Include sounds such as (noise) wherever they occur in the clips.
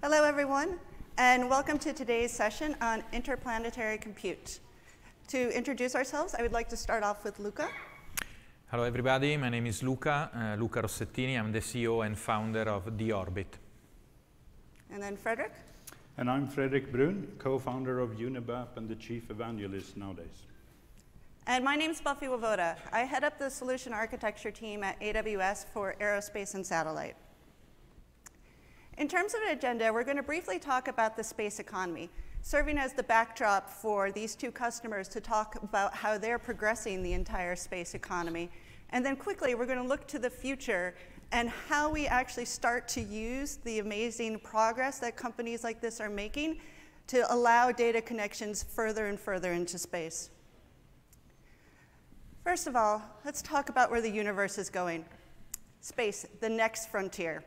Hello, everyone, and welcome to today's session on interplanetary compute. To introduce ourselves, I would like to start off with Luca. Hello, everybody. My name is Luca, uh, Luca Rossettini. I'm the CEO and founder of D-Orbit. And then Fredrik. And I'm Fredrik Bruhn, co-founder of Unibap and the chief evangelist nowadays. And my name is Buffy Wovoda. I head up the solution architecture team at AWS for aerospace and satellite. In terms of an agenda, we're going to briefly talk about the space economy, serving as the backdrop for these two customers to talk about how they're progressing the entire space economy. And then quickly, we're going to look to the future and how we actually start to use the amazing progress that companies like this are making to allow data connections further and further into space. First of all, let's talk about where the universe is going. Space, the next frontier.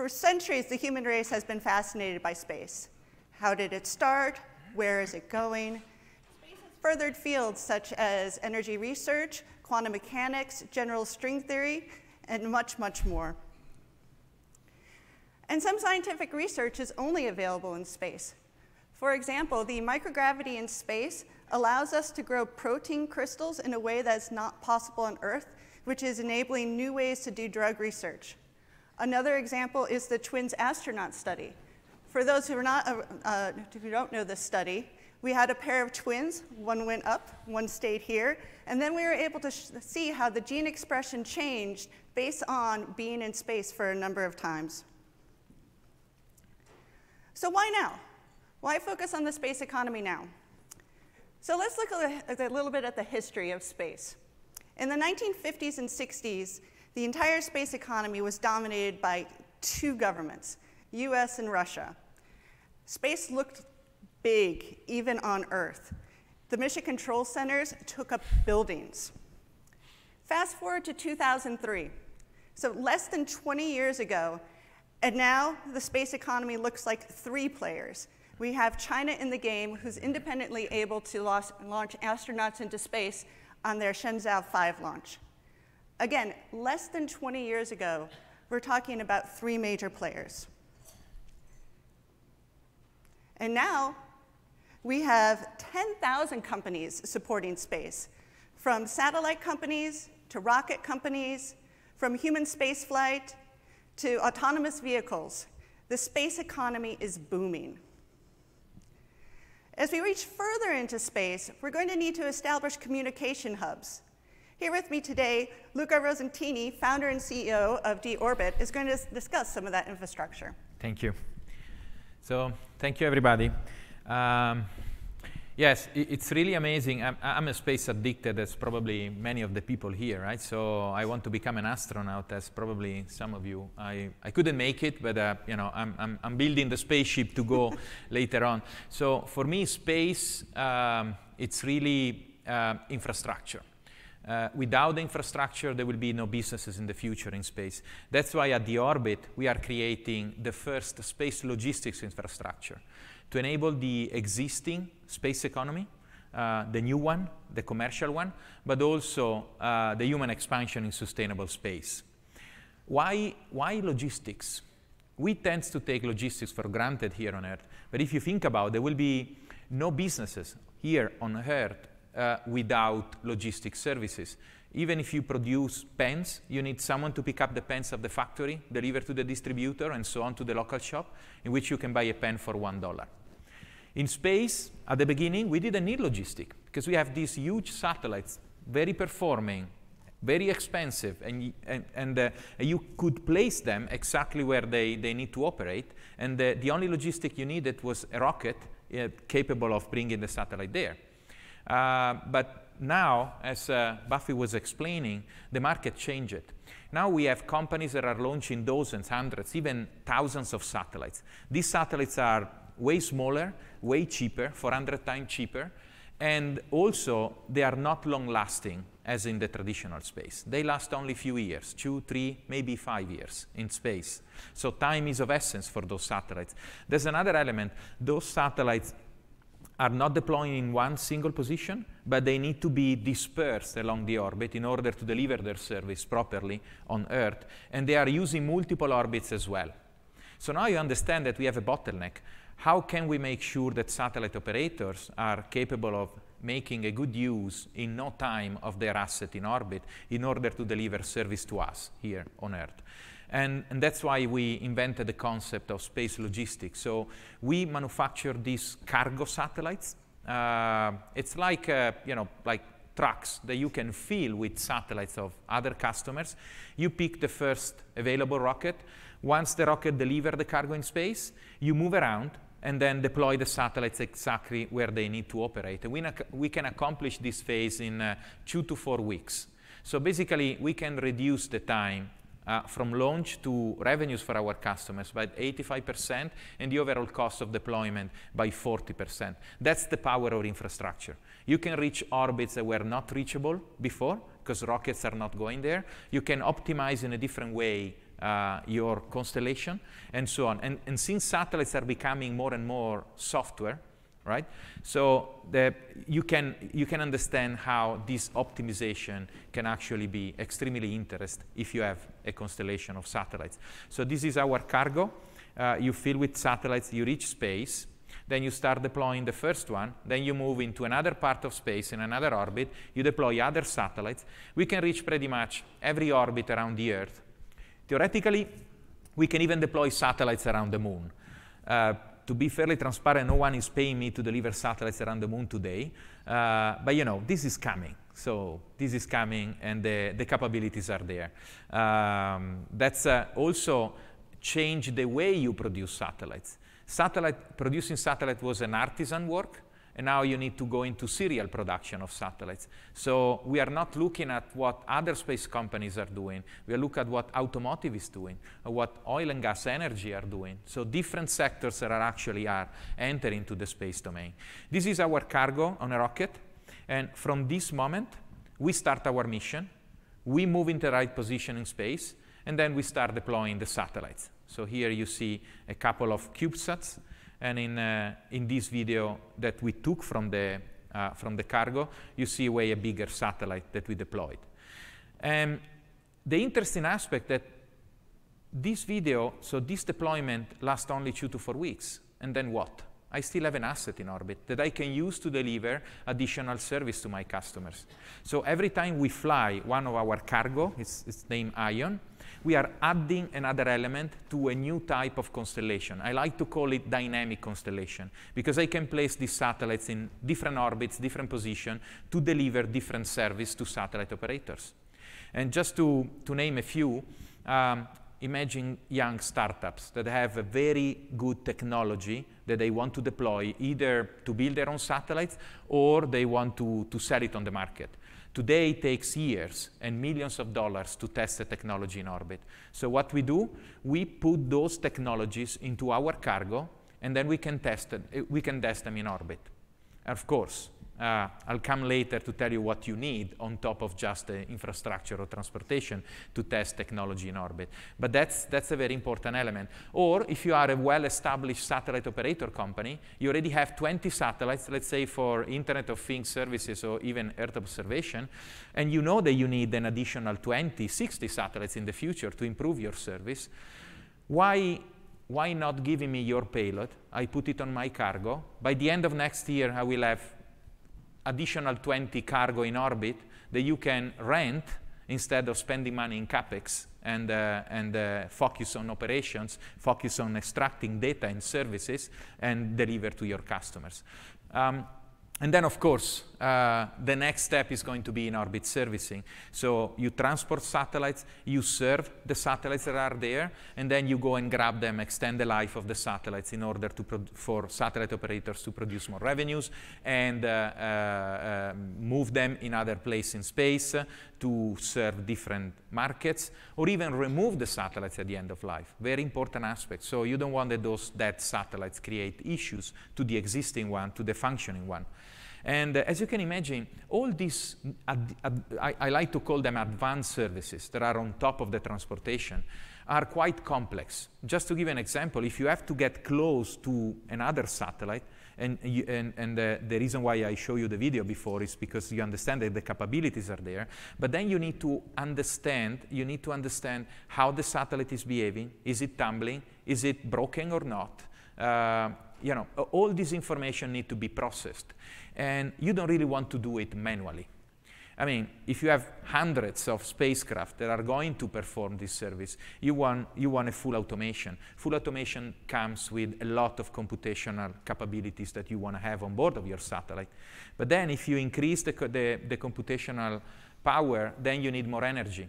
For centuries, the human race has been fascinated by space. How did it start? Where is it going? Has furthered fields such as energy research, quantum mechanics, general string theory, and much, much more. And some scientific research is only available in space. For example, the microgravity in space allows us to grow protein crystals in a way that's not possible on Earth, which is enabling new ways to do drug research. Another example is the twins astronaut study. For those who, are not, uh, uh who don't know this study, we had a pair of twins. One went up, one stayed here. And then we were able to see how the gene expression changed based on being in space for a number of times. So why now? Why focus on the space economy now? So let's look a, little bit at the history of space. In the 1950s and 60s, the entire space economy was dominated by two governments, US and Russia. Space looked big, even on Earth. The mission control centers took up buildings. Fast forward to 2003. So, less than 20 years ago, and now the space economy looks like three players. We have China in the game, who's independently able to launch astronauts into space on their Shenzhou 5 launch. Again, less than 20 years ago, we're talking about three major players. And now we have 10,000 companies supporting space, from satellite companies to rocket companies, from human spaceflight to autonomous vehicles. The space economy is booming. As we reach further into space, we're going to need to establish communication hubs. Here with me today, Luca Rossettini, founder and CEO of D-Orbit, is going to discuss some of that infrastructure. Thank you. So thank you, everybody. Um, yes, it's really amazing. I'm, I'm, a space addicted, as probably many of the people here, right? So I want to become an astronaut, as probably some of you. I, I couldn't make it, but uh, you know, I'm, I'm, I'm, building the spaceship to go (laughs) later on. So for me, space, um, it's really uh, infrastructure. Uh, without the infrastructure, there will be no businesses in the future in space. That's why at D-Orbit, we are creating the first space logistics infrastructure to enable the existing space economy, uh, the new one, the commercial one, but also uh, the human expansion in sustainable space. Why, why logistics? We tend to take logistics for granted here on Earth, but if you think about it, there will be no businesses here on Earth uh, without logistic services. Even if you produce pens, you need someone to pick up the pens at the factory, deliver to the distributor, and so on to the local shop, in which you can buy a pen for $1. In space, at the beginning, we didn't need logistic because we have these huge satellites, very performing, very expensive, and, and, and uh, you could place them exactly where they, they need to operate. And uh, the only logistic you needed was a rocket uh, capable of bringing the satellite there. Uh, but now, as uh, Buffy was explaining, the market changed. Now we have companies that are launching dozens, hundreds, even thousands of satellites. These satellites are way smaller, way cheaper, 400 times cheaper, and also they are not long lasting as in the traditional space. They last only a few years, two, three, maybe five years in space. So time is of essence for those satellites. There's another element. Those satellites are not deploying in one single position, but they need to be dispersed along the orbit in order to deliver their service properly on Earth. And they are using multiple orbits as well. So now you understand that we have a bottleneck. How can we make sure that satellite operators are capable of making a good use in no time of their asset in orbit in order to deliver service to us here on Earth? And, and, that's why we invented the concept of space logistics. So we manufacture these cargo satellites. Uh, it's like, uh, you know, like trucks that you can fill with satellites of other customers. You pick the first available rocket. Once the rocket delivers the cargo in space, you move around and then deploy the satellites exactly where they need to operate. And we, we can accomplish this phase in uh, two to four weeks. So basically, we can reduce the time uh, from launch to revenues for our customers by 85% and the overall cost of deployment by 40%. That's the power of infrastructure. You can reach orbits that were not reachable before because rockets are not going there. You can optimize in a different way uh, your constellation and so on. And, and since satellites are becoming more and more software, right? So the, you, can, you can understand how this optimization can actually be extremely interesting if you have a constellation of satellites. So this is our cargo. Uh, you fill with satellites, you reach space, then you start deploying the first one, then you move into another part of space in another orbit, you deploy other satellites. We can reach pretty much every orbit around the Earth. Theoretically, we can even deploy satellites around the moon. Uh, to be fairly transparent, no one is paying me to deliver satellites around the moon today. Uh, but you know, this is coming. So this is coming, and the, the capabilities are there. Um, that's uh, also changed the way you produce satellites. Satellite, producing satellite was an artisan work, and now you need to go into serial production of satellites. So we are not looking at what other space companies are doing. We look at what automotive is doing, uh, what oil and gas energy are doing. So different sectors that are actually are entering into the space domain. This is our cargo on a rocket, and from this moment, we start our mission. We move into the right position in space, and then we start deploying the satellites. So here you see a couple of CubeSats, and in, uh, in this video that we took from the, uh, from the cargo, you see way a bigger satellite that we deployed. And the interesting aspect that this video, so this deployment lasts only two to four weeks, and then what? I still have an asset in orbit that I can use to deliver additional service to my customers. So every time we fly one of our cargo, it's, it's named Ion, we are adding another element to a new type of constellation. I like to call it dynamic constellation because I can place these satellites in different orbits, different positions to deliver different service to satellite operators. And just to, to name a few, um, imagine young startups that have a very good technology that they want to deploy either to build their own satellites or they want to, to sell it on the market. Today it takes years and millions of dollars to test the technology in orbit. So what we do, we put those technologies into our cargo and then we can test, it, we can test them in orbit. Of course, uh, I'll come later to tell you what you need on top of just the infrastructure or transportation to test technology in orbit. But that's, that's a very important element. Or if you are a well-established satellite operator company, you already have 20 satellites, let's say for Internet of Things services or even Earth observation, and you know that you need an additional 20, 60 satellites in the future to improve your service. Why why not giving me your payload? I put it on my cargo. By the end of next year, I will have additional 20 cargo in orbit that you can rent instead of spending money in capex and, uh, and uh, focus on operations, focus on extracting data and services, and deliver to your customers. Um, and then, of course, uh, the next step is going to be in orbit servicing. So you transport satellites, you serve the satellites that are there, and then you go and grab them, extend the life of the satellites in order to for satellite operators to produce more revenues and uh, uh, uh move them in other places in space to serve different markets, or even remove the satellites at the end of life. Very important aspect. So you don't want that those dead satellites create issues to the existing one, to the functioning one. And uh, as you can imagine, all these, I, I, like to call them advanced services that are on top of the transportation, are quite complex. Just to give an example, if you have to get close to another satellite, And, and, and the, the reason why I show you the video before is because you understand that the capabilities are there. But then you need to understand, you need to understand how the satellite is behaving. Is it tumbling? Is it broken or not? Uh, you know, all this information need to be processed. And you don't really want to do it manually. I mean, if you have hundreds of spacecraft that are going to perform this service, you want, you want a full automation. Full automation comes with a lot of computational capabilities that you want to have on board of your satellite. But then if you increase the, the, the computational power, then you need more energy.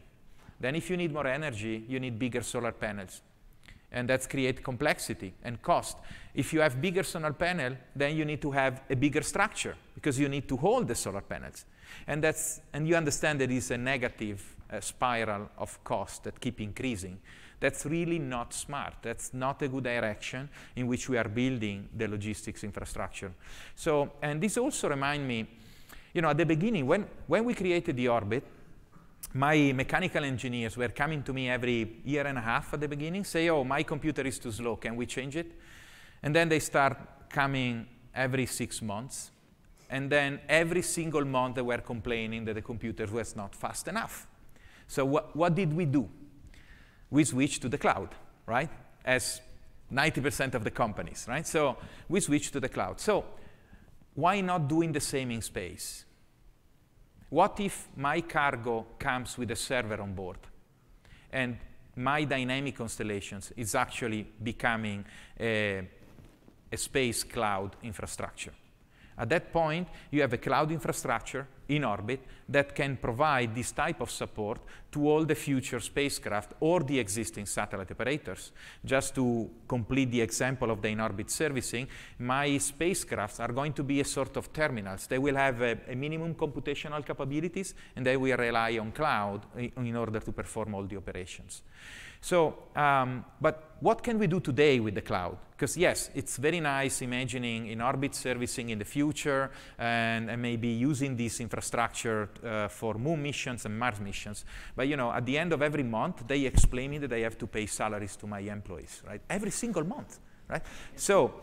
Then if you need more energy, you need bigger solar panels. And that's create complexity and cost. If you have bigger solar panel, then you need to have a bigger structure because you need to hold the solar panels. And, that's, and you understand that it's a negative uh, spiral of cost that keep increasing. That's really not smart. That's not a good direction in which we are building the logistics infrastructure. So, and this also remind me, you know, at the beginning, when, when we created D-Orbit, my mechanical engineers were coming to me every year and a half at the beginning, say, oh, my computer is too slow, can we change it? And then they start coming every six months and then every single month they were complaining that the computer was not fast enough. So wh what did we do? We switched to the cloud, right? As 90% of the companies, right? So we switched to the cloud. So why not doing the same in space? What if my cargo comes with a server on board and my dynamic constellations is actually becoming a, a space cloud infrastructure? At that point, you have a cloud infrastructure in orbit that can provide this type of support to all the future spacecraft or the existing satellite operators. Just to complete the example of the in-orbit servicing, my spacecrafts are going to be a sort of terminals. They will have a, a minimum computational capabilities, and they will rely on cloud in, in order to perform all the operations. So, um, but what can we do today with the cloud? Because yes, it's very nice imagining in-orbit servicing in the future and, and maybe using this infrastructure uh, for moon missions and Mars missions. But you know, at the end of every month, they explain me that I have to pay salaries to my employees, right? Every single month, right? So,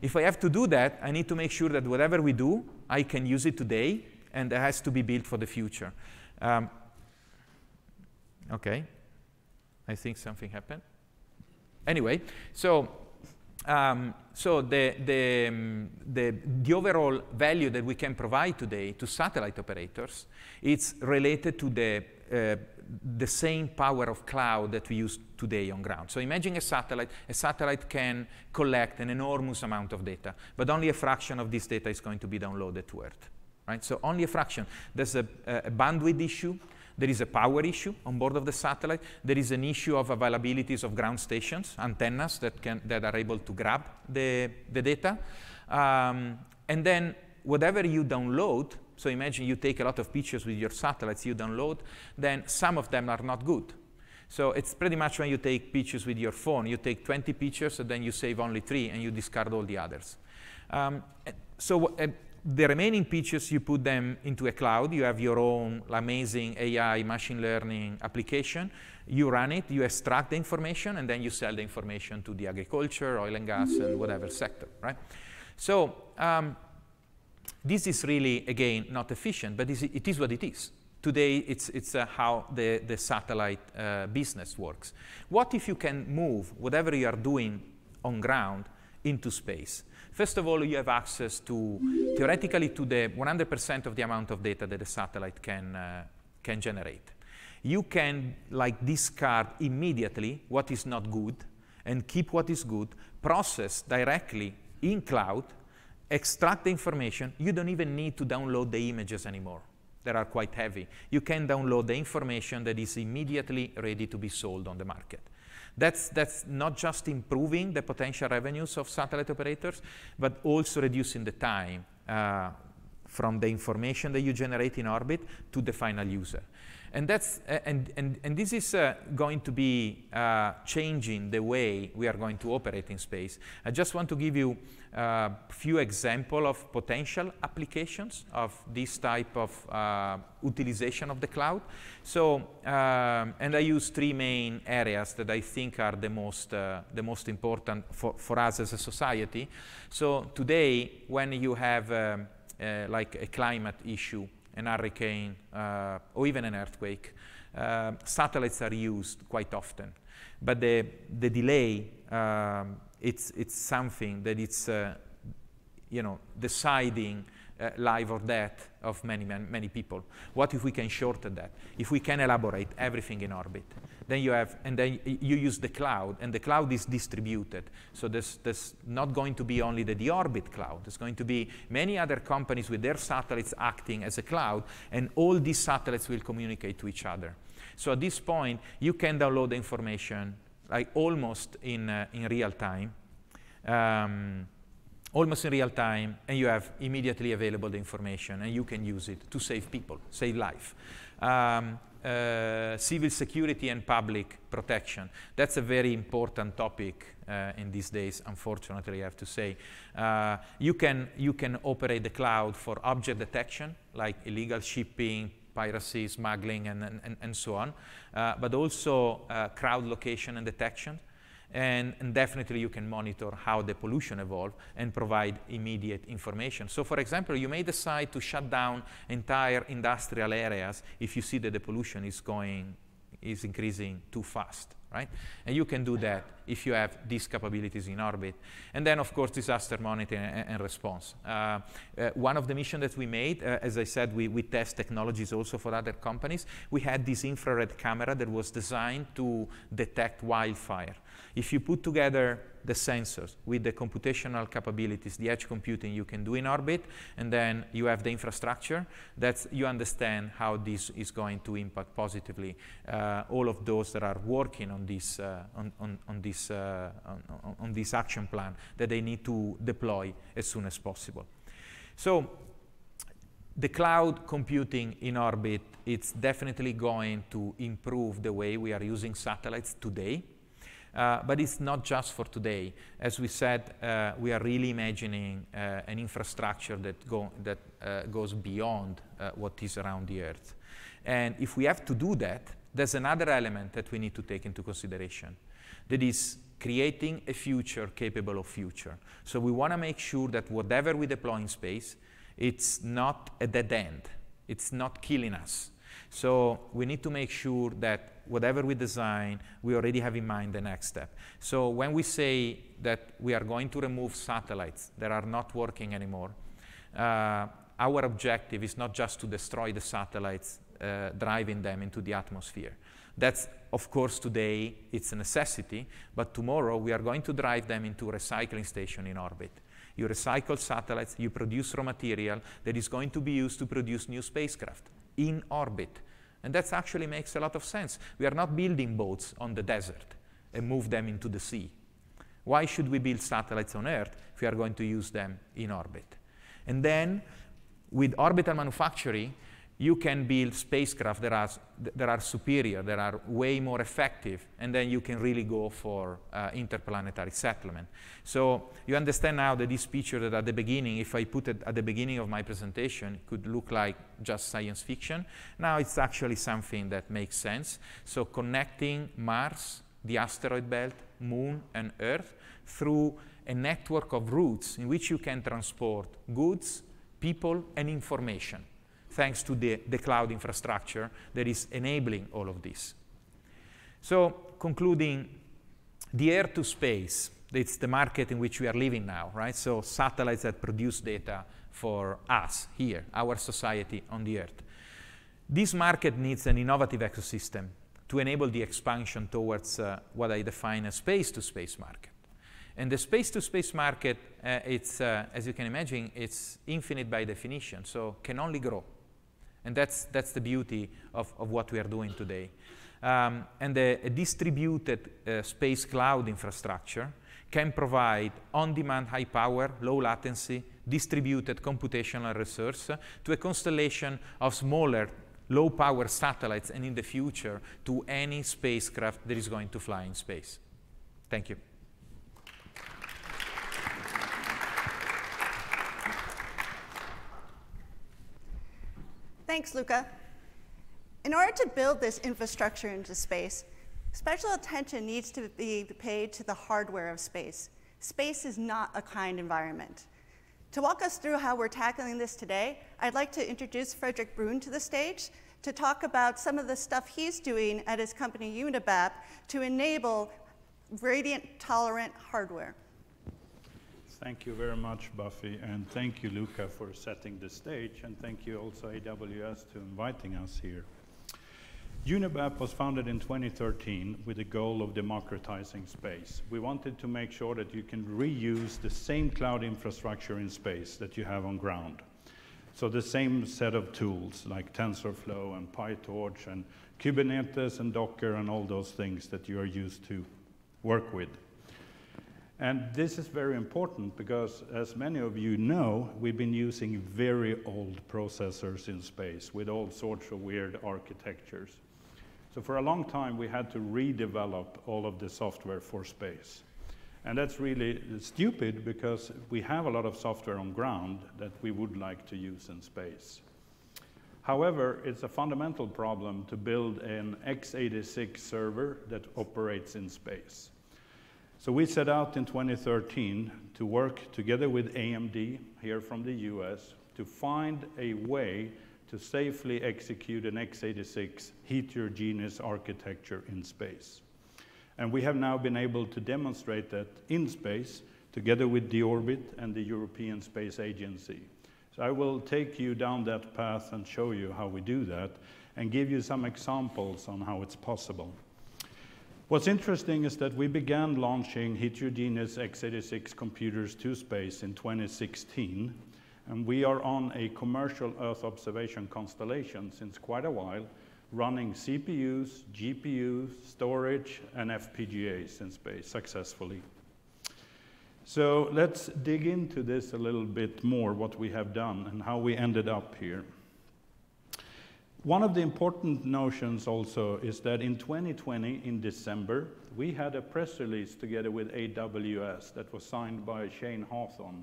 if I have to do that, I need to make sure that whatever we do, I can use it today, and it has to be built for the future. Um, okay. I think something happened. Anyway, so um, so the, the, um, the, the, overall value that we can provide today to satellite operators is related to the, uh, the same power of cloud that we use today on ground. So imagine a satellite. A satellite can collect an enormous amount of data, but only a fraction of this data is going to be downloaded to Earth. Right? So only a fraction. There's a, a bandwidth issue there is a power issue on board of the satellite. There is an issue of availabilities of ground stations, antennas that, can, that are able to grab the, the data. Um, and then whatever you download, so imagine you take a lot of pictures with your satellites you download, then some of them are not good. So it's pretty much when you take pictures with your phone, you take 20 pictures and then you save only three and you discard all the others. Um, so uh, the remaining pictures, you put them into a cloud. You have your own amazing AI machine learning application. You run it, you extract the information, and then you sell the information to the agriculture, oil and gas, and whatever sector, right? So um, this is really, again, not efficient, but it is what it is. Today, it's, it's uh, how the, the satellite uh, business works. What if you can move whatever you are doing on ground into space? First of all, you have access to, theoretically, to the 100% of the amount of data that a satellite can, uh, can generate. You can, like, discard immediately what is not good and keep what is good, process directly in cloud, extract the information. You don't even need to download the images anymore that are quite heavy. You can download the information that is immediately ready to be sold on the market. That's, that's not just improving the potential revenues of satellite operators, but also reducing the time uh, from the information that you generate in orbit to the final user. And, that's, uh, and, and, and this is uh, going to be uh, changing the way we are going to operate in space. I just want to give you a few examples of potential applications of this type of uh, utilization of the cloud. So, um, and I use three main areas that I think are the most, uh, the most important for, for us as a society. So today, when you have um, uh, like a climate issue, an hurricane, uh, or even an earthquake, uh, satellites are used quite often. But the, the delay, um, it's, it's something that it's, uh, you know, deciding uh, life or death of many, many, many people. What if we can shorten that? If we can elaborate everything in orbit, then you have, and then you use the cloud, and the cloud is distributed. So there's, there's not going to be only the D-Orbit cloud. There's going to be many other companies with their satellites acting as a cloud, and all these satellites will communicate to each other. So at this point, you can download the information like almost in, uh, in real time. Um, almost in real time, and you have immediately available the information, and you can use it to save people, save life. Um, uh, civil security and public protection. That's a very important topic uh, in these days, unfortunately, I have to say. Uh, you, can, you can operate the cloud for object detection, like illegal shipping, piracy, smuggling, and, and, and so on, uh, but also uh, crowd location and detection. And, and, definitely you can monitor how the pollution evolved and provide immediate information. So for example, you may decide to shut down entire industrial areas if you see that the pollution is going, is increasing too fast, right? And you can do that if you have these capabilities in orbit. And then of course, disaster monitoring and, and response. Uh, uh, one of the missions that we made, uh, as I said, we, we test technologies also for other companies. We had this infrared camera that was designed to detect wildfire. If you put together the sensors with the computational capabilities, the edge computing you can do in orbit, and then you have the infrastructure, that's, you understand how this is going to impact positively uh, all of those that are working on this, uh, on, on, on, this, uh, on, on this action plan that they need to deploy as soon as possible. So the cloud computing in orbit, it's definitely going to improve the way we are using satellites today. Uh, but it's not just for today. As we said, uh, we are really imagining uh, an infrastructure that, go, that uh, goes beyond uh, what is around the Earth. And if we have to do that, there's another element that we need to take into consideration. That is creating a future capable of future. So we want to make sure that whatever we deploy in space, it's not a dead end. It's not killing us. So we need to make sure that whatever we design, we already have in mind the next step. So when we say that we are going to remove satellites that are not working anymore, uh, our objective is not just to destroy the satellites, uh, driving them into the atmosphere. That's, of course, today it's a necessity, but tomorrow we are going to drive them into a recycling station in orbit. You recycle satellites, you produce raw material that is going to be used to produce new spacecraft in orbit. And that actually makes a lot of sense. We are not building boats on the desert and move them into the sea. Why should we build satellites on Earth if we are going to use them in orbit? And then with orbital manufacturing, you can build spacecraft that are, that are superior, that are way more effective, and then you can really go for uh, interplanetary settlement. So you understand now that this picture that at the beginning, if I put it at the beginning of my presentation, could look like just science fiction. Now it's actually something that makes sense. So connecting Mars, the asteroid belt, Moon, and Earth through a network of routes in which you can transport goods, people, and information thanks to the, the cloud infrastructure that is enabling all of this. So concluding, the air to space, it's the market in which we are living now, right? So satellites that produce data for us here, our society on the Earth. This market needs an innovative ecosystem to enable the expansion towards uh, what I define as space-to-space -space market. And the space-to-space -space market, uh, it's, uh, as you can imagine, it's infinite by definition, so can only grow. And that's, that's the beauty of, of what we are doing today. Um, and a, a distributed uh, space cloud infrastructure can provide on-demand high power, low latency, distributed computational resource to a constellation of smaller low power satellites and in the future to any spacecraft that is going to fly in space. Thank you. Thanks, Luca. In order to build this infrastructure into space, special attention needs to be paid to the hardware of space. Space is not a kind environment. To walk us through how we're tackling this today, I'd like to introduce Fredrik Bruhn to the stage to talk about some of the stuff he's doing at his company Unibap to enable radiant tolerant hardware. Thank you very much, Buffy, and thank you, Luca, for setting the stage, and thank you also AWS to inviting us here. Unibap was founded in 2013 with the goal of democratizing space. We wanted to make sure that you can reuse the same cloud infrastructure in space that you have on ground. So the same set of tools like TensorFlow and PyTorch and Kubernetes and Docker and all those things that you are used to work with. And this is very important because, as many of you know, we've been using very old processors in space with all sorts of weird architectures. So for a long time, we had to redevelop all of the software for space. And that's really stupid because we have a lot of software on ground that we would like to use in space. However, it's a fundamental problem to build an x86 server that operates in space. So we set out in 2013 to work together with AMD here from the US to find a way to safely execute an x86 heterogeneous architecture in space. And we have now been able to demonstrate that in space, together with D-Orbit and the European Space Agency. So I will take you down that path and show you how we do that and give you some examples on how it's possible. What's interesting is that we began launching heterogeneous x86 computers to space in 2016 and we are on a commercial Earth observation constellation since quite a while, running CPUs, GPUs, storage, and FPGAs in space successfully. So let's dig into this a little bit more, what we have done and how we ended up here. One of the important notions also is that in 2020, in December, we had a press release together with AWS that was signed by Shane Hawthorne.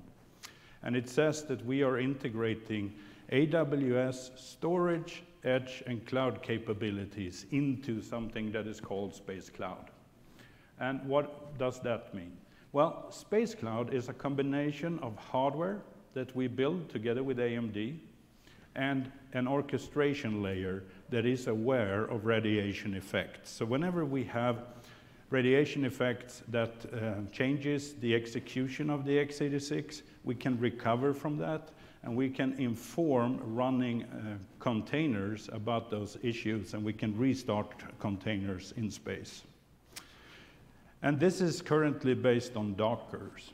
And it says that we are integrating AWS storage, edge, and cloud capabilities into something that is called Space Cloud. And what does that mean? Well, Space Cloud is a combination of hardware that we build together with AMD and an orchestration layer that is aware of radiation effects. So whenever we have radiation effects that uh, changes the execution of the x86, we can recover from that and we can inform running uh, containers about those issues and we can restart containers in space. And this is currently based on Dockers.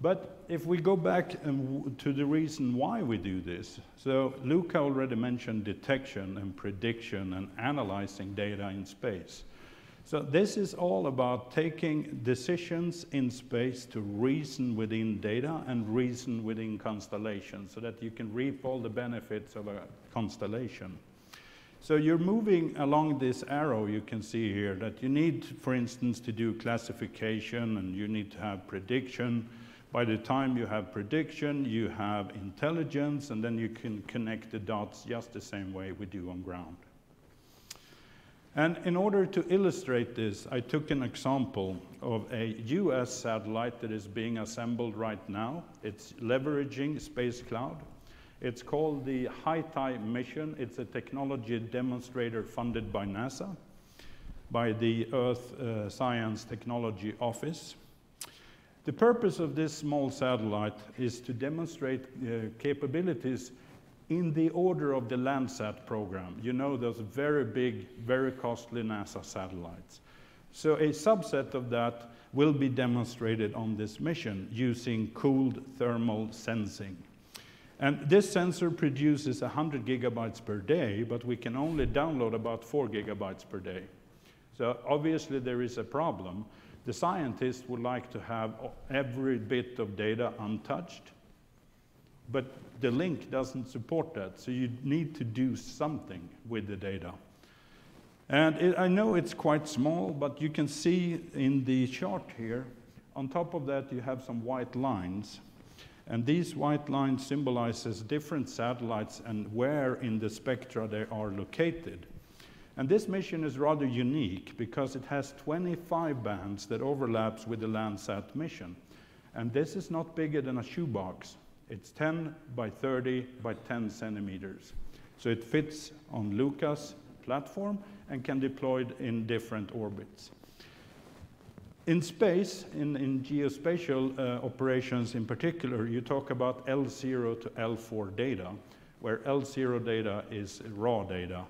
But if we go back to the reason why we do this, so Luca already mentioned detection and prediction and analyzing data in space. So this is all about taking decisions in space to reason within data and reason within constellations so that you can reap all the benefits of a constellation. So you're moving along this arrow you can see here that you need, for instance, to do classification and you need to have prediction. By the time you have prediction, you have intelligence, and then you can connect the dots just the same way we do on ground. And in order to illustrate this, I took an example of a US satellite that is being assembled right now. It's leveraging Space Cloud. It's called the HyTI mission. It's a technology demonstrator funded by NASA, by the Earth uh, Science Technology Office. The purpose of this small satellite is to demonstrate uh, capabilities in the order of the Landsat program. You know those very big, very costly NASA satellites. So a subset of that will be demonstrated on this mission using cooled thermal sensing. And this sensor produces 100 gigabytes per day, but we can only download about 4 gigabytes per day. So obviously there is a problem. The scientists would like to have every bit of data untouched, but the link doesn't support that. So you need to do something with the data. And it, I know it's quite small, but you can see in the chart here, on top of that you have some white lines. And these white lines symbolizes different satellites and where in the spectra they are located. And this mission is rather unique because it has 25 bands that overlaps with the Landsat mission. And this is not bigger than a shoebox. It's 10 by 30 by 10 centimeters. So it fits on Luca's platform and can deploy in different orbits. In space, in, in geospatial uh, operations in particular, you talk about L0 to L4 data, where L0 data is raw data.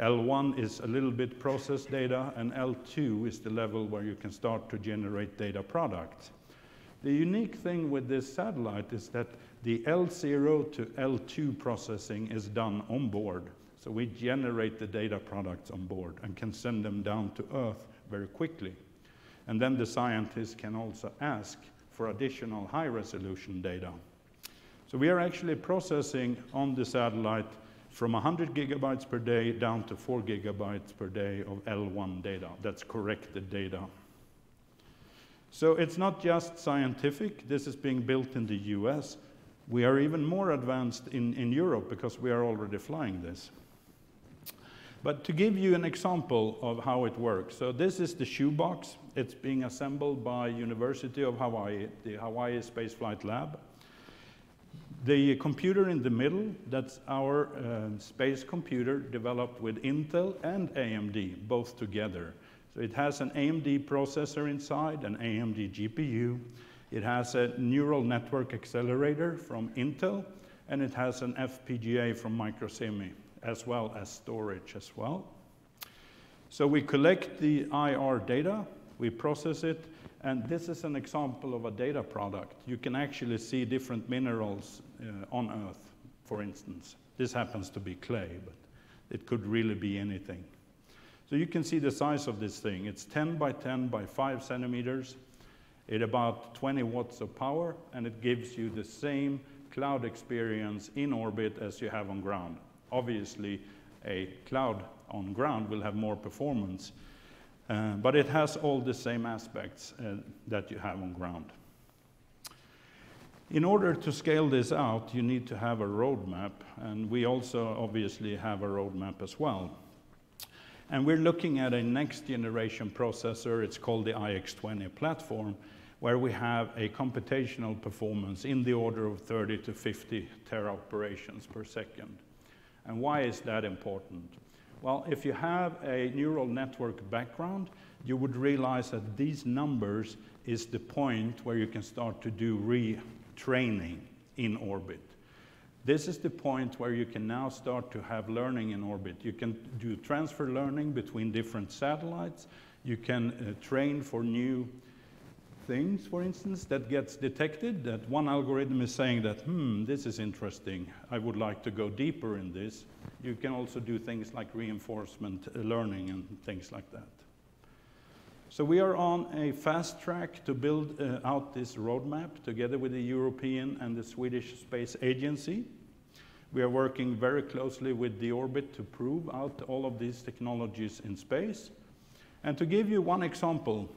L1 is a little bit processed data, and L2 is the level where you can start to generate data products. The unique thing with this satellite is that the L0 to L2 processing is done on board. So we generate the data products on board and can send them down to Earth very quickly. And then the scientists can also ask for additional high resolution data. So we are actually processing on the satellite from 100 gigabytes per day down to 4 gigabytes per day of L1 data. That's corrected data. So it's not just scientific, this is being built in the US. We are even more advanced in, in Europe because we are already flying this. But to give you an example of how it works, so this is the shoebox. It's being assembled by University of Hawaii, the Hawaii Space Flight Lab. The computer in the middle, that's our uh, space computer developed with Intel and AMD, both together. So it has an AMD processor inside, an AMD GPU. It has a neural network accelerator from Intel, and it has an FPGA from Microsemi as well as storage as well. So we collect the IR data, we process it, and this is an example of a data product. You can actually see different minerals uh, on Earth, for instance. This happens to be clay, but it could really be anything. So you can see the size of this thing. It's 10 by 10 by 5 centimeters. It about 20 watts of power, and it gives you the same cloud experience in orbit as you have on ground obviously a cloud on ground will have more performance, uh, but it has all the same aspects uh, that you have on ground. In order to scale this out, you need to have a roadmap, and we also obviously have a roadmap as well. And we're looking at a next generation processor, it's called the iX20 platform, where we have a computational performance in the order of 30 to 50 tera operations per second. And why is that important? Well, if you have a neural network background, you would realize that these numbers is the point where you can start to do retraining in orbit. This is the point where you can now start to have learning in orbit. You can do transfer learning between different satellites. You can uh, train for new things, for instance, that gets detected, that one algorithm is saying that, hmm, this is interesting, I would like to go deeper in this. You can also do things like reinforcement uh, learning and things like that. So we are on a fast track to build uh, out this roadmap together with the European and the Swedish Space Agency. We are working very closely with D-Orbit to prove out all of these technologies in space. And to give you one example,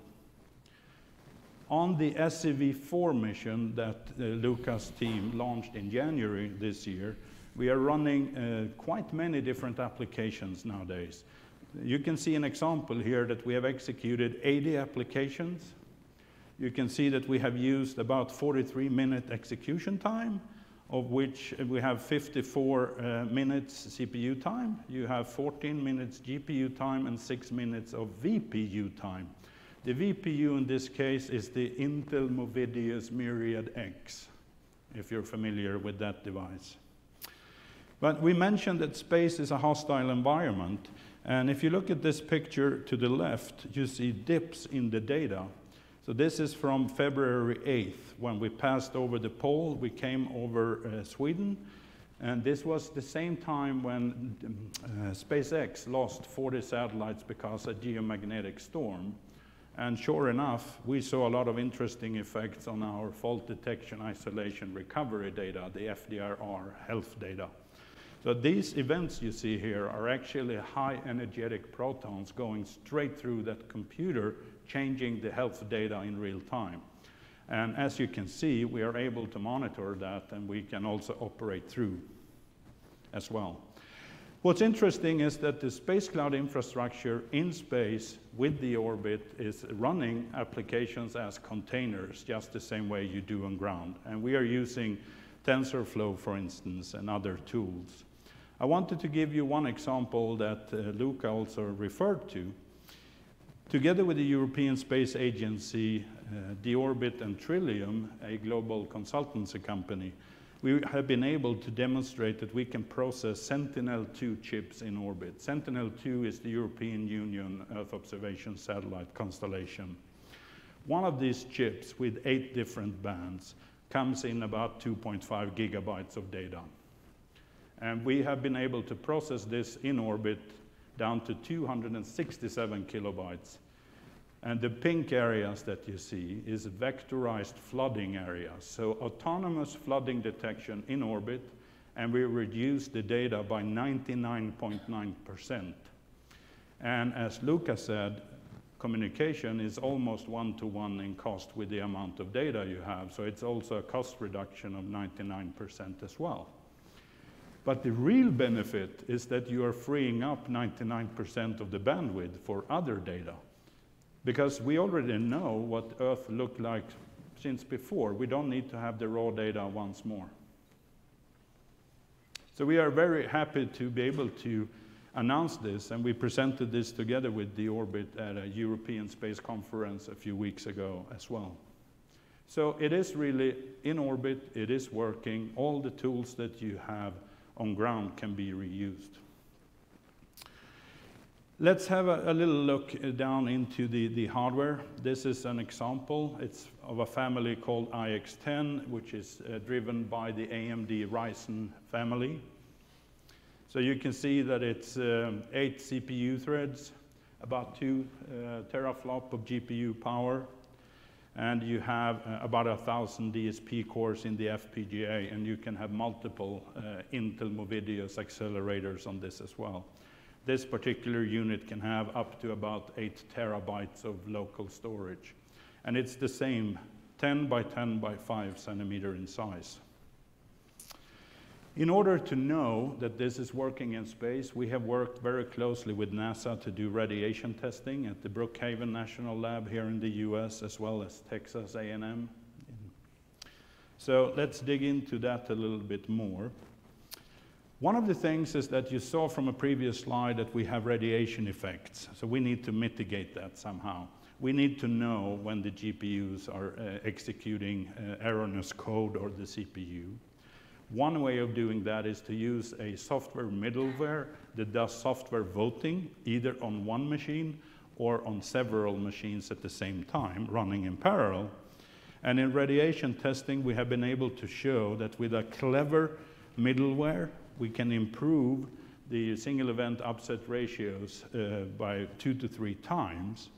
on the SCV4 mission that uh, Luca's team launched in January this year, we are running uh, quite many different applications nowadays. You can see an example here that we have executed 80 applications. You can see that we have used about 43 minute execution time, of which we have 54 uh, minutes CPU time. You have 14 minutes GPU time and 6 minutes of VPU time. The VPU in this case is the Intel Movidius Myriad X, if you're familiar with that device. But we mentioned that space is a hostile environment, and if you look at this picture to the left, you see dips in the data. So this is from February 8th, when we passed over the pole, we came over uh, Sweden, and this was the same time when uh, SpaceX lost 40 satellites because of a geomagnetic storm. And sure enough, we saw a lot of interesting effects on our fault detection, isolation, recovery data, the FDIR health data. So these events you see here are actually high energetic protons going straight through that computer, changing the health data in real time. And as you can see, we are able to monitor that and we can also operate through as well. What's interesting is that the space cloud infrastructure in space with D-Orbit is running applications as containers, just the same way you do on ground. And we are using TensorFlow, for instance, and other tools. I wanted to give you one example that uh, Luca also referred to. Together with the European Space Agency, uh, D-Orbit and Trillium, a global consultancy company, we have been able to demonstrate that we can process Sentinel-2 chips in orbit. Sentinel-2 is the European Union Earth observation satellite constellation. One of these chips with eight different bands comes in about 2.5 gigabytes of data. And we have been able to process this in orbit down to 267 kilobytes and the pink areas that you see is vectorized flooding areas. So autonomous flooding detection in orbit, and we reduce the data by 99.9%. And as Luca said, communication is almost one-to-one -one in cost with the amount of data you have. So it's also a cost reduction of 99% as well. But the real benefit is that you are freeing up 99% of the bandwidth for other data. Because we already know what Earth looked like since before. We don't need to have the raw data once more. So we are very happy to be able to announce this, and we presented this together with D-Orbit at a European Space Conference a few weeks ago as well. So it is really in orbit, it is working. All the tools that you have on ground can be reused. Let's have a, a, little look uh, down into the, the hardware. This is an example. It's of a family called IX10, which is uh, driven by the AMD Ryzen family. So you can see that it's um, eight CPU threads, about two uh, teraflop of GPU power, and you have uh, about a thousand DSP cores in the FPGA, and you can have multiple uh, Intel Movidius accelerators on this as well. This particular unit can have up to about 8 terabytes of local storage. And it's the same 10 by 10 by 5 centimeter in size. In order to know that this is working in space, we have worked very closely with NASA to do radiation testing at the Brookhaven National Lab here in the US, as well as Texas A&M. So let's dig into that a little bit more. One of the things is that you saw from a previous slide that we have radiation effects, so we need to mitigate that somehow. We need to know when the GPUs are uh, executing uh, erroneous code or the CPU. One way of doing that is to use a software middleware that does software voting, either on one machine or on several machines at the same time, running in parallel. And in radiation testing, we have been able to show that with a clever middleware, we can improve the single event upset ratios uh, by two to three times.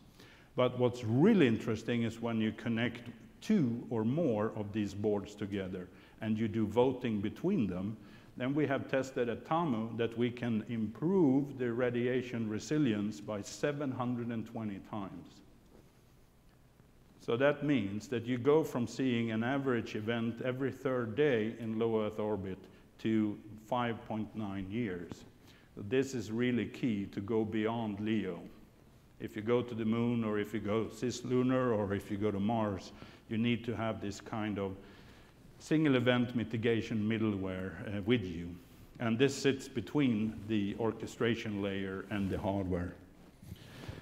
But what's really interesting is when you connect two or more of these boards together and you do voting between them, then we have tested at TAMU that we can improve the radiation resilience by 720 times. So that means that you go from seeing an average event every third day in low Earth orbit to 5.9 years. This is really key to go beyond LEO. If you go to the moon or if you go cislunar or if you go to Mars, you need to have this kind of single event mitigation middleware uh, with you. And this sits between the orchestration layer and the hardware.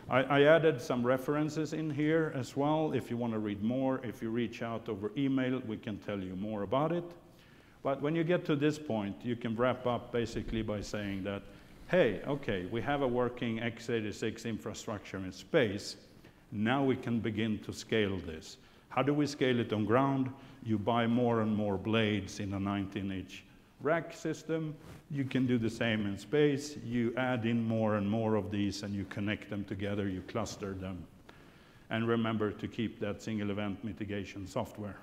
I, I, added some references in here as well. If you want to read more, if you reach out over email, we can tell you more about it. But when you get to this point, you can wrap up basically by saying that, hey, okay, we have a working x86 infrastructure in space. Now we can begin to scale this. How do we scale it on ground? You buy more and more blades in a 19-inch rack system. You can do the same in space. You add in more and more of these and you connect them together, you cluster them. and remember to keep that single event mitigation software.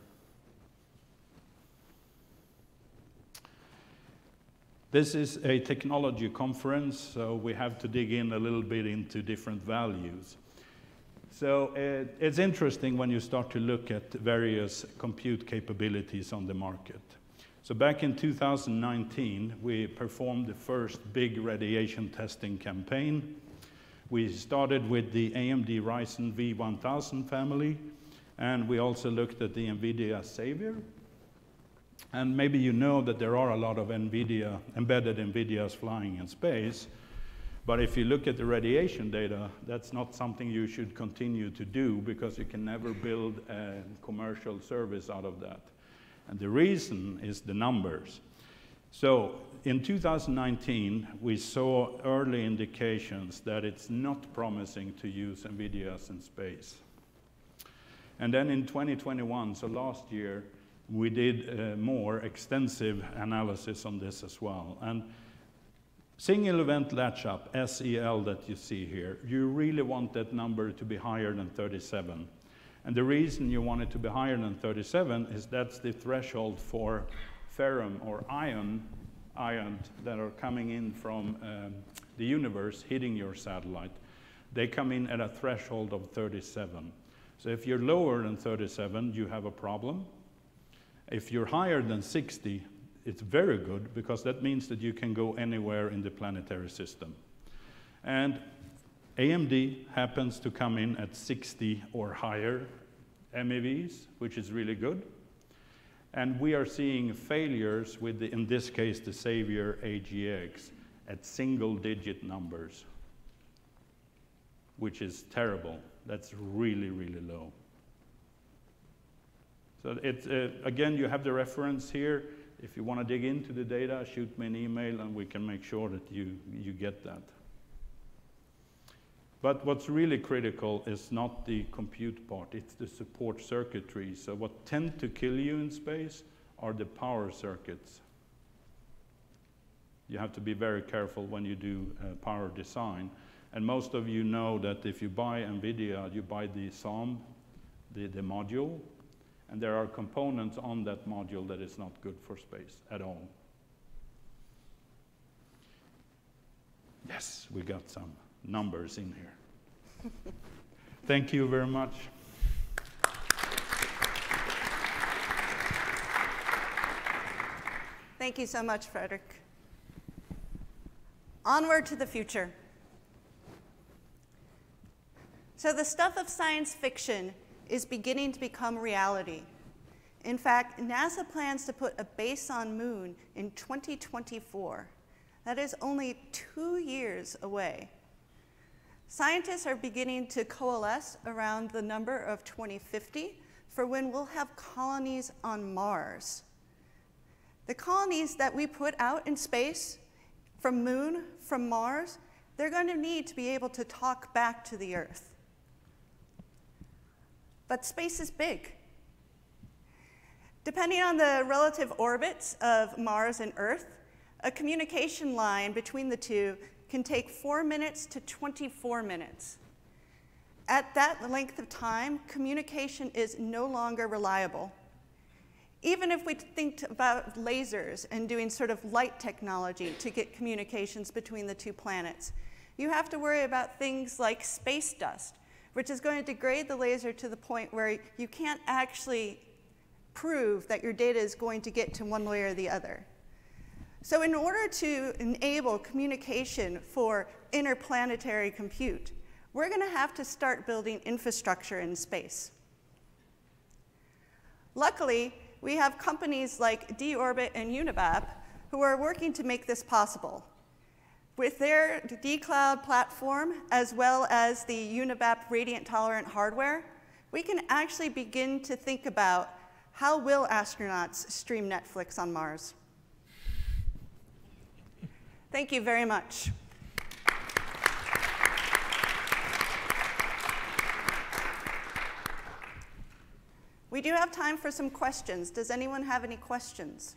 This is a technology conference, so we have to dig in a little bit into different values. So uh, it's interesting when you start to look at various compute capabilities on the market. So back in 2019, we performed the first big radiation testing campaign. We started with the AMD Ryzen V1000 family, and we also looked at the NVIDIA Xavier. And maybe you know that there are a lot of NVIDIA, embedded NVIDIAs flying in space, but if you look at the radiation data, that's not something you should continue to do because you can never build a commercial service out of that. And the reason is the numbers. So in 2019, we saw early indications that it's not promising to use NVIDIAs in space. And then in 2021, so last year, we did uh, more extensive analysis on this as well. And single event latch up, SEL that you see here, you really want that number to be higher than 37. And the reason you want it to be higher than 37 is that's the threshold for ferrum or ion ions that are coming in from um, the universe hitting your satellite. They come in at a threshold of 37. So if you're lower than 37, you have a problem. If you're higher than 60, it's very good because that means that you can go anywhere in the planetary system. And AMD happens to come in at 60 or higher MeVs, which is really good. And we are seeing failures with, the, in this case, the Xavier AGX at single digit numbers, which is terrible. That's really, really low. So uh, again, you have the reference here. If you want to dig into the data, shoot me an email and we can make sure that you, you get that. But what's really critical is not the compute part, it's the support circuitry. So what tend to kill you in space are the power circuits. You have to be very careful when you do uh, power design. And most of you know that if you buy NVIDIA, you buy the SOM, the, the module, and there are components on that module that is not good for space at all. Yes, we got some numbers in here. (laughs) Thank you very much. Thank you so much, Fredrik. Onward to the future. So, the stuff of science fiction is beginning to become reality. In fact, NASA plans to put a base on moon in 2024. That is only two years away. Scientists are beginning to coalesce around the number of 2050 for when we'll have colonies on Mars. The colonies that we put out in space from moon, from Mars, they're going to need to be able to talk back to the Earth. But space is big. Depending on the relative orbits of Mars and Earth, a communication line between the two can take 4 minutes to 24 minutes. At that length of time, communication is no longer reliable. Even if we think about lasers and doing sort of light technology to get communications between the two planets, you have to worry about things like space dust, which is going to degrade the laser to the point where you can't actually prove that your data is going to get to one way or the other. So in order to enable communication for interplanetary compute, we're going to have to start building infrastructure in space. Luckily, we have companies like D-Orbit and Unibap who are working to make this possible. With their dCloud platform, as well as the Unibap radiant tolerant hardware, we can actually begin to think about how will astronauts stream Netflix on Mars. Thank you very much. We do have time for some questions. Does anyone have any questions?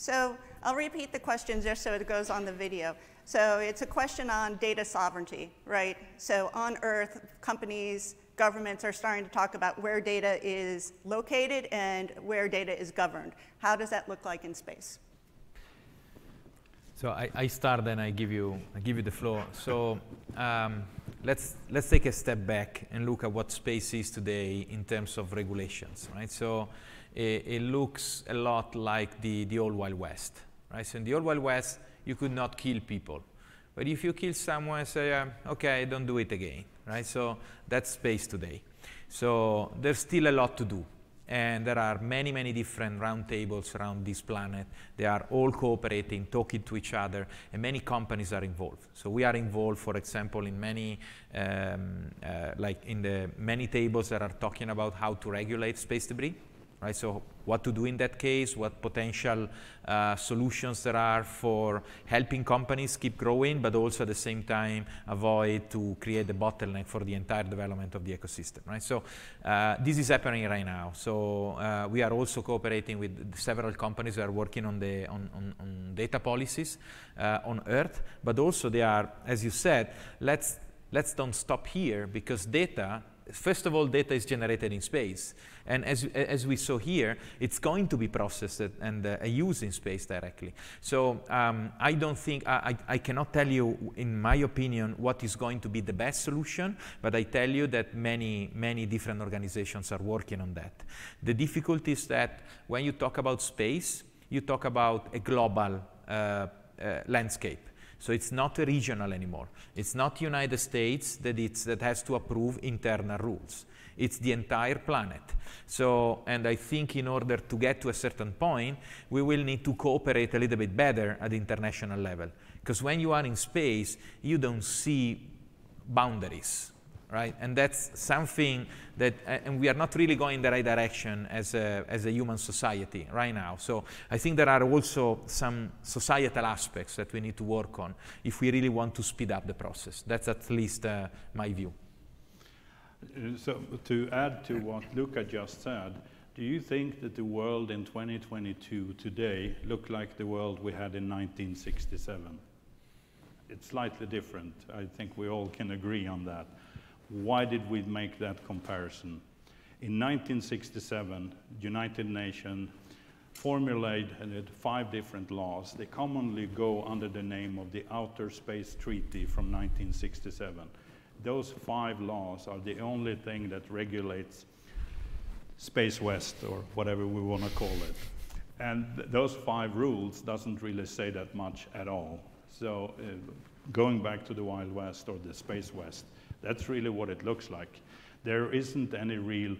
So I'll repeat the question just so it goes on the video. So it's a question on data sovereignty, right? So on Earth, companies, governments are starting to talk about where data is located and where data is governed. How does that look like in space? So I, I start and I give you I give you the floor. So um, let's let's take a step back and look at what space is today in terms of regulations, right? So it, it looks a lot like the the old Wild West, right? So in the old Wild West, you could not kill people, but if you kill someone, say, uh, okay, don't do it again, right? So that's space today. So there's still a lot to do and there are many, many different roundtables around this planet. They are all cooperating, talking to each other, and many companies are involved. So we are involved, for example, in many, um, uh, like in the many tables that are talking about how to regulate space debris right? So what to do in that case, what potential uh, solutions there are for helping companies keep growing, but also at the same time avoid to create a bottleneck for the entire development of the ecosystem, right? So uh, this is happening right now. So uh, we are also cooperating with several companies that are working on the on, on, on data policies uh, on Earth, but also they are, as you said, let's let's don't stop here because data first of all, data is generated in space. And as, as we saw here, it's going to be processed and uh, used in space directly. So um, I don't think, I, I, cannot tell you, in my opinion, what is going to be the best solution, but I tell you that many, many different organizations are working on that. The difficulty is that when you talk about space, you talk about a global uh, uh, landscape. So it's not a regional anymore. It's not United States that, it's, that has to approve internal rules. It's the entire planet. So, and I think in order to get to a certain point, we will need to cooperate a little bit better at the international level. Because when you are in space, you don't see boundaries right? And that's something that, and we are not really going in the right direction as a, as a human society right now. So I think there are also some societal aspects that we need to work on if we really want to speed up the process. That's at least uh, my view. Uh, so to add to what Luca just said, do you think that the world in 2022 today look like the world we had in 1967? It's slightly different. I think we all can agree on that. Why did we make that comparison? In 1967, United Nations formulated five different laws. They commonly go under the name of the Outer Space Treaty from 1967. Those five laws are the only thing that regulates Space West or whatever we want to call it. And th those five rules doesn't really say that much at all. So uh, going back to the Wild West or the Space West, that's really what it looks like. There isn't any real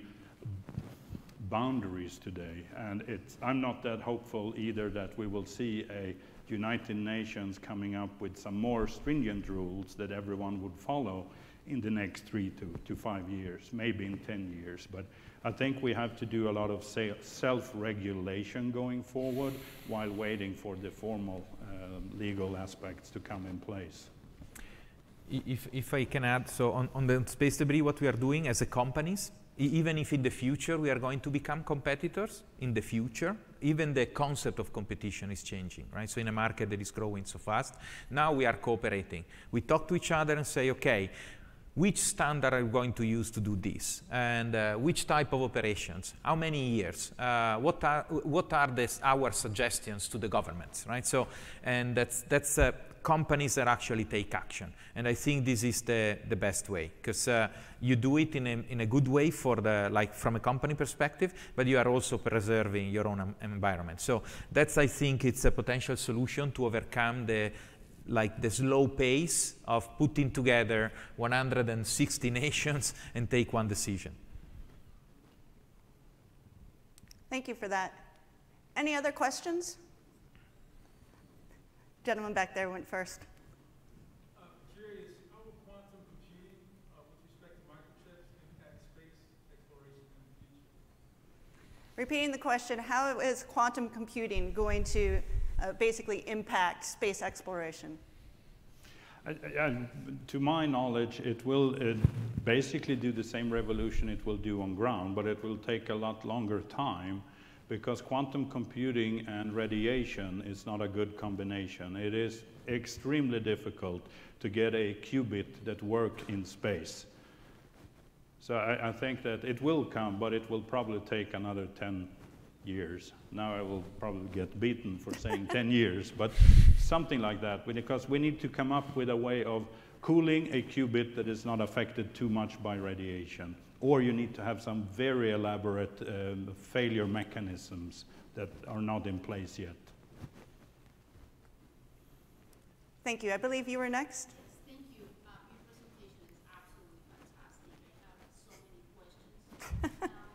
boundaries today, and I'm not that hopeful either that we will see a United Nations coming up with some more stringent rules that everyone would follow in the next three to, to five years, maybe in 10 years. But I think we have to do a lot of self-regulation going forward while waiting for the formal uh, legal aspects to come in place if, if I can add, so on, on the space debris, what we are doing as a companies, even if in the future we are going to become competitors, in the future, even the concept of competition is changing, right? So in a market that is growing so fast, now we are cooperating. We talk to each other and say, okay, which standard are we going to use to do this? And uh, which type of operations? How many years? Uh, what are, what are this, our suggestions to the governments, right? So, and that's, that's uh, companies that actually take action. And I think this is the, the best way because uh, you do it in a, in a good way for the, like from a company perspective, but you are also preserving your own environment. So that's, I think, it's a potential solution to overcome the, like the slow pace of putting together 160 (laughs) nations and take one decision. Thank you for that. Any other questions? Gentleman back there went first. Uh, curious, how will quantum computing uh, with respect to microchips impact space exploration in the future? Repeating the question, how is quantum computing going to uh, basically impact space exploration? to my knowledge, it will basically do the same revolution it will do on ground, but it will take a lot longer time because quantum computing and radiation is not a good combination. It is extremely difficult to get a qubit that works in space. So I, I, think that it will come, but it will probably take another 10 years. Now I will probably get beaten for saying 10 (laughs) years, but something like that, because we need to come up with a way of cooling a qubit that is not affected too much by radiation. Or you need to have some very elaborate um, failure mechanisms that are not in place yet. Thank you. I believe you were next. Thank you. Uh, your presentation is absolutely fantastic. I have so many questions. now,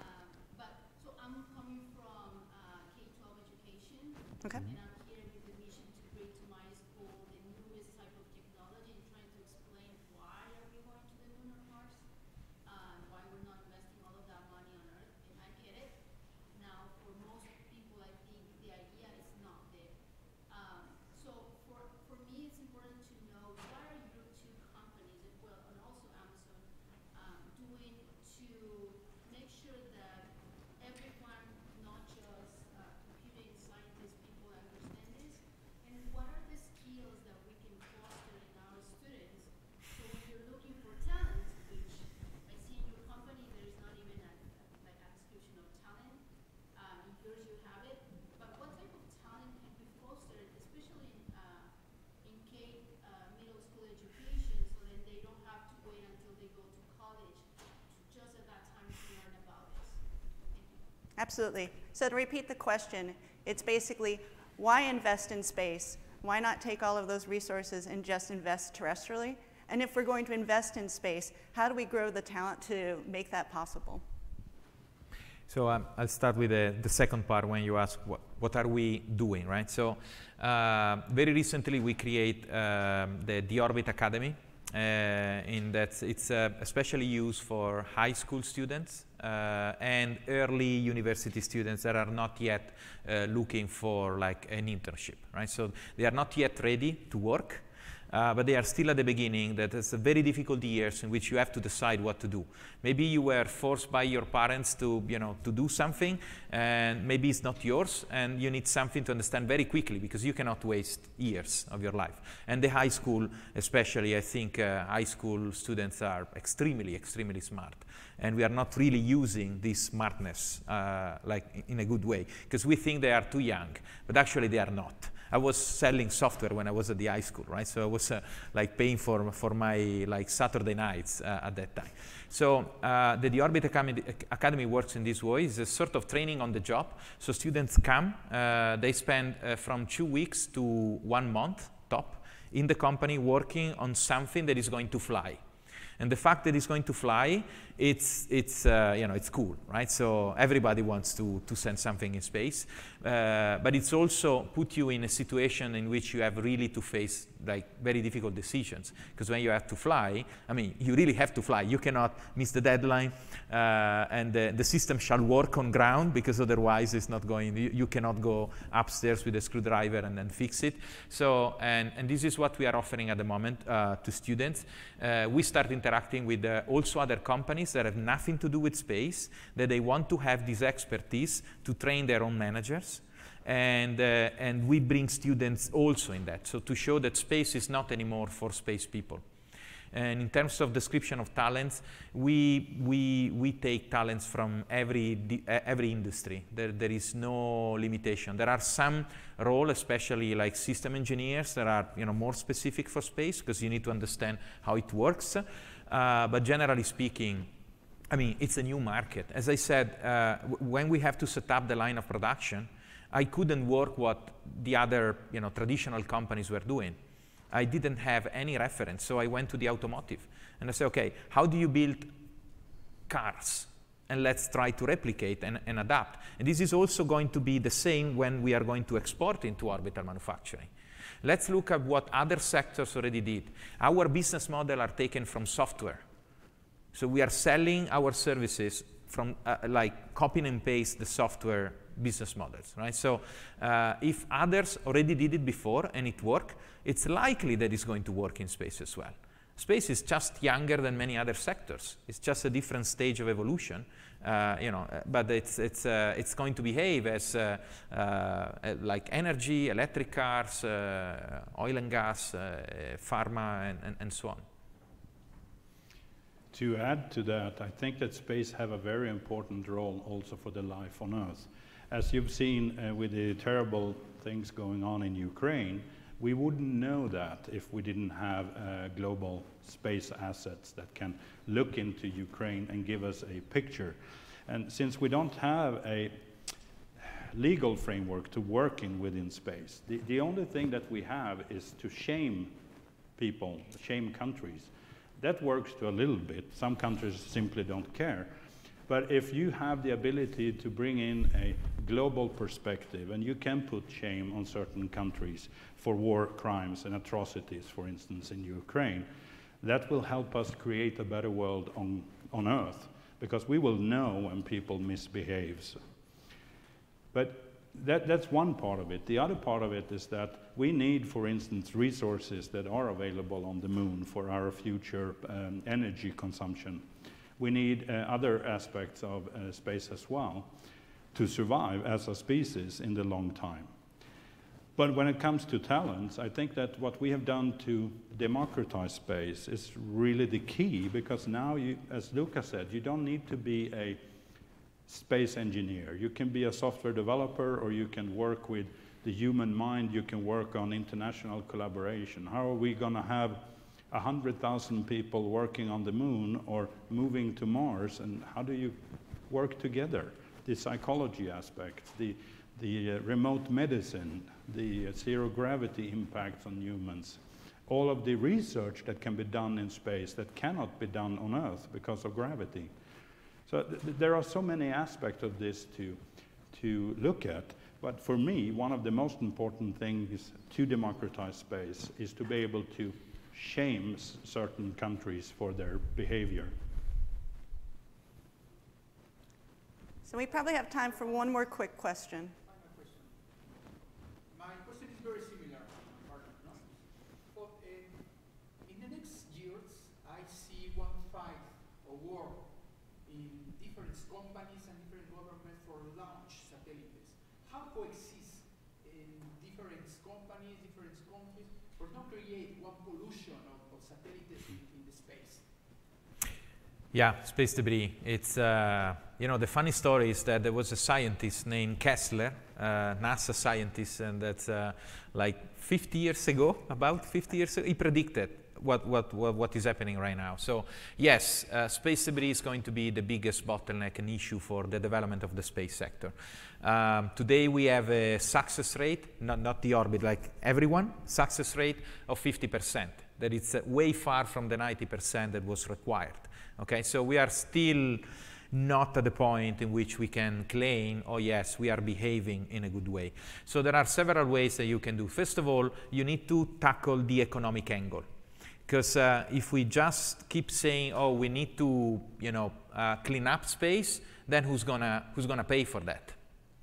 um, but so I'm coming from uh, K-12 education. Okay. And I'm here with the mission to bring to my school the newest type of technology and trying to explain why are we going to the lunar Mars, uh, why we're not investing all of that money on Earth. And I get it. Now, for most people, I think the idea is not there. Um, so for, for me, it's important to know what are your two companies, as well, and also Amazon, um, doing to make sure that everyone, not just uh, computing scientists, people understand this, and what are the skills that we can foster in our students so when you're looking for talent, which I see in your company, there is not even a, like a description of talent, um, in yours you have it, but what type of talent can we foster, especially in, uh, in K, uh, middle school education, so that they don't have to wait until they go to college to just at that time to learn about this? Thank you. Absolutely. So to repeat the question, it's basically why invest in space? Why not take all of those resources and just invest terrestrially? And if we're going to invest in space, how do we grow the talent to make that possible? So um, I'll start with the, the, second part when you ask what, what are we doing, right? So uh, very recently we create um, the D-Orbit Academy. Uh, in that it's uh, especially used for high school students uh, and early university students that are not yet looking for like an internship, right? So they are not yet ready to work, uh, but they are still at the beginning. That is a very difficult years in which you have to decide what to do. Maybe you were forced by your parents to, you know, to do something, and maybe it's not yours, and you need something to understand very quickly because you cannot waste years of your life. And the high school, especially, I think uh, high school students are extremely, extremely smart, and we are not really using this smartness uh, like in a good way because we think they are too young, but actually they are not. I was selling software when I was at the high school, right? So I was uh, like paying for, for my like Saturday nights uh, at that time. So uh, the, D-Orbit Academy, Academy, works in this way. It's a sort of training on the job. So students come, uh, they spend uh, from two weeks to one month top in the company working on something that is going to fly. And the fact that it's going to fly, it's, it's, uh, you know, it's cool, right? So everybody wants to, to send something in space. Uh, but it's also put you in a situation in which you have really to face like very difficult decisions. Because when you have to fly, I mean, you really have to fly. You cannot miss the deadline. Uh, and the, the, system shall work on ground because otherwise it's not going, you, you, cannot go upstairs with a screwdriver and then fix it. So, and, and this is what we are offering at the moment uh, to students. Uh, we start interacting with uh, also other companies that have nothing to do with space, that they want to have this expertise to train their own managers. And, uh, and we bring students also in that, so to show that space is not anymore for space people. And in terms of description of talents, we, we, we take talents from every, every industry. There, there is no limitation. There are some roles, especially like system engineers, that are you know, more specific for space because you need to understand how it works. Uh, but generally speaking, I mean, it's a new market. As I said, uh, when we have to set up the line of production, I couldn't work what the other you know, traditional companies were doing. I didn't have any reference, so I went to the automotive. And I said, okay, how do you build cars? And let's try to replicate and, and adapt. And this is also going to be the same when we are going to export into orbital manufacturing. Let's look at what other sectors already did. Our business model are taken from software. So we are selling our services from uh, like copying and paste the software business models, right? So uh, if others already did it before and it worked, it's likely that it's going to work in space as well. Space is just younger than many other sectors. It's just a different stage of evolution. Uh, you know, uh, but it's, it's, uh, it's going to behave as uh, uh, like energy, electric cars, oil and gas, pharma, and, and, and, so on. To add to that, I think that space have a very important role also for the life on Earth. As you've seen with the terrible things going on in Ukraine, we wouldn't know that if we didn't have uh, global space assets that can look into Ukraine and give us a picture. And since we don't have a legal framework to work in within space, the, the only thing that we have is to shame people, shame countries. That works to a little bit. Some countries simply don't care. But if you have the ability to bring in a global perspective, and you can put shame on certain countries for war crimes and atrocities, for instance, in Ukraine, that will help us create a better world on, on Earth, because we will know when people misbehave. But that, that's one part of it. The other part of it is that we need, for instance, resources that are available on the moon for our future um, energy consumption we need uh, other aspects of uh, space as well to survive as a species in the long time. But when it comes to talents, I think that what we have done to democratize space is really the key because now, you, as Lucas said, you don't need to be a space engineer. You can be a software developer or you can work with the human mind, you can work on international collaboration. How are we going to have 100,000 people working on the moon or moving to Mars, and how do you work together? The psychology aspect, the, the uh, remote medicine, the uh, zero gravity impacts on humans, all of the research that can be done in space that cannot be done on Earth because of gravity. So th there are so many aspects of this to, to look at. But for me, one of the most important things to democratize space is to be able to shame certain countries for their behavior. So we probably have time for one more quick question. My question is very similar partner, no? But uh, in the next years, I see one fight or war in different companies and different governments for launch satellites. How coexist in different companies, different countries, for not create one pollution of, of satellites in, in, the space. Yeah, space debris. It's, uh, you know, the funny story is that there was a scientist named Kessler, uh, NASA scientist, and that's uh, like 50 years ago, about 50 years ago, he predicted what, what, what, what is happening right now. So yes, uh, space debris is going to be the biggest bottleneck and issue for the development of the space sector. Um, today we have a success rate, not, not D-Orbit, like everyone, success rate of 50%. That it's uh, way far from the 90% that was required. Okay, so we are still not at the point in which we can claim, oh yes, we are behaving in a good way. So there are several ways that you can do. First of all, you need to tackle the economic angle. Because uh, if we just keep saying, oh, we need to, you know, uh, clean up space, then who's gonna, who's gonna pay for that,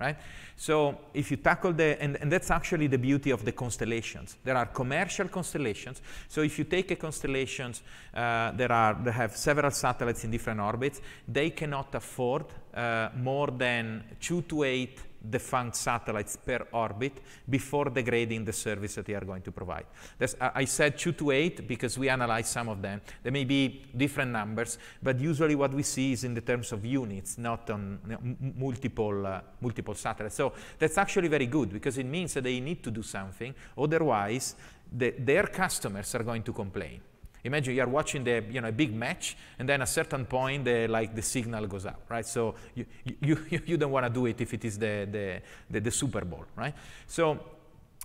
right? So if you tackle the, and, and that's actually the beauty of the constellations. There are commercial constellations. So if you take a constellations uh, that, are, that have several satellites in different orbits, they cannot afford uh, more than two to eight defunct satellites per orbit before degrading the service that they are going to provide. That's, I said 2 to 8 because we analyzed some of them. There may be different numbers, but usually what we see is in the terms of units, not on you know, multiple, uh, multiple satellites. So that's actually very good because it means that they need to do something. Otherwise, the, their customers are going to complain. Imagine you're watching the, you know, a big match, and then a certain point, the, like, the signal goes out, right? So you, you, you, (laughs) you don't want to do it if it is the, the, the, the Super Bowl, right? So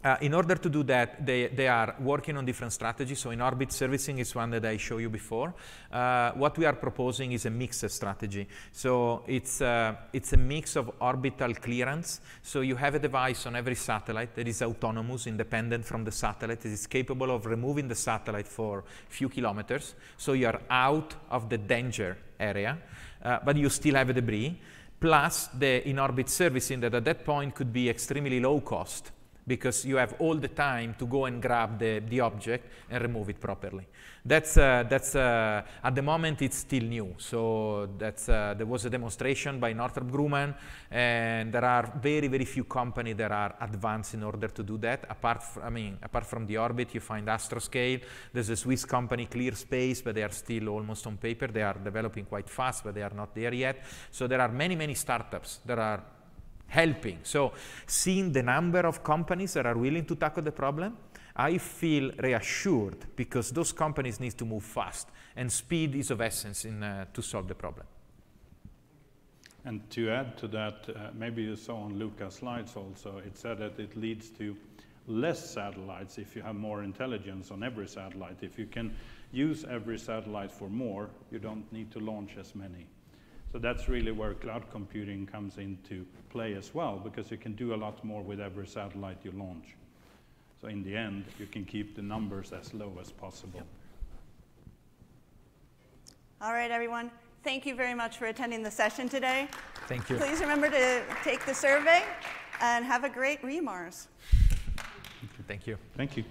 uh, in order to do that, they, they are working on different strategies. So in-orbit servicing is one that I showed you before. Uh, what we are proposing is a mixed strategy. So it's, uh, it's a mix of orbital clearance. So you have a device on every satellite that is autonomous, independent from the satellite. It is capable of removing the satellite for a few kilometers. So you are out of the danger area, uh, but you still have a debris. Plus the in-orbit servicing that at that point could be extremely low cost because you have all the time to go and grab the, the object and remove it properly. That's, uh, that's uh, at the moment it's still new. So that's, uh, there was a demonstration by Northrop Grumman, and there are very, very few companies that are advanced in order to do that. Apart, I mean, apart from D-Orbit, you find Astroscale. There's a Swiss company, Clear Space, but they are still almost on paper. They are developing quite fast, but they are not there yet. So there are many, many startups that are helping. So, seeing the number of companies that are willing to tackle the problem, I feel reassured because those companies need to move fast, and speed is of essence in, uh, to solve the problem. And to add to that, uh, maybe you saw on Luca's slides also, it said that it leads to less satellites if you have more intelligence on every satellite. If you can use every satellite for more, you don't need to launch as many. So that's really where cloud computing comes into play as well, because you can do a lot more with every satellite you launch. So in the end, you can keep the numbers as low as possible. All right, everyone. Thank you very much for attending the session today. Thank you. Please remember to take the survey and have a great re:MARS. Thank you. Thank you.